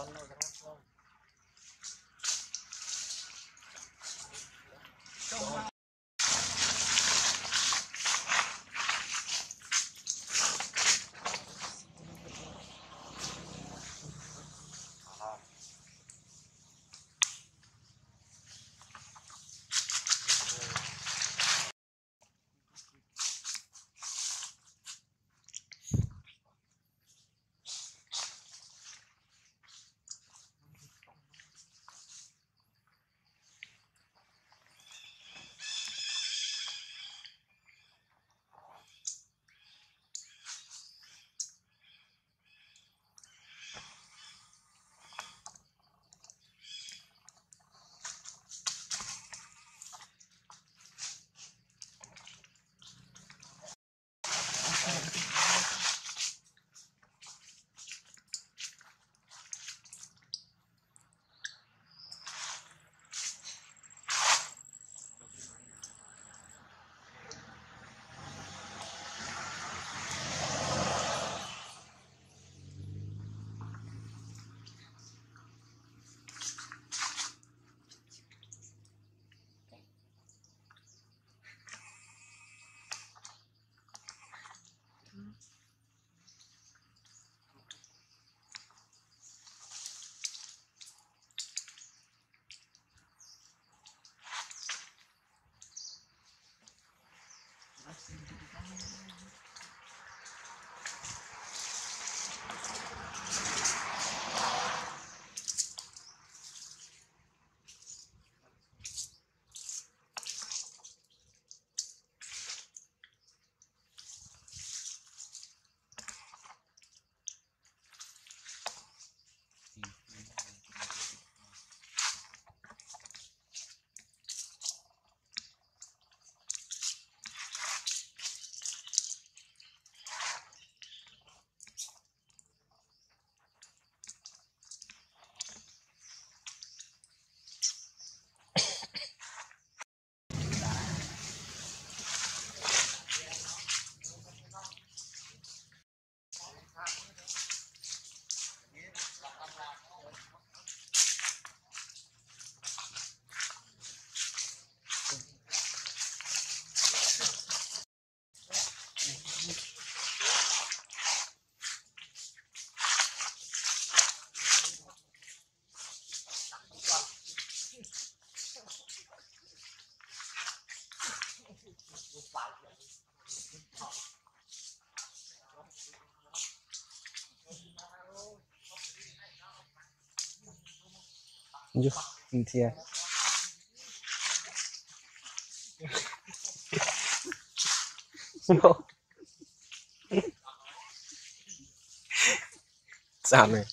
fondo. Chứ Intia. No. Sao này?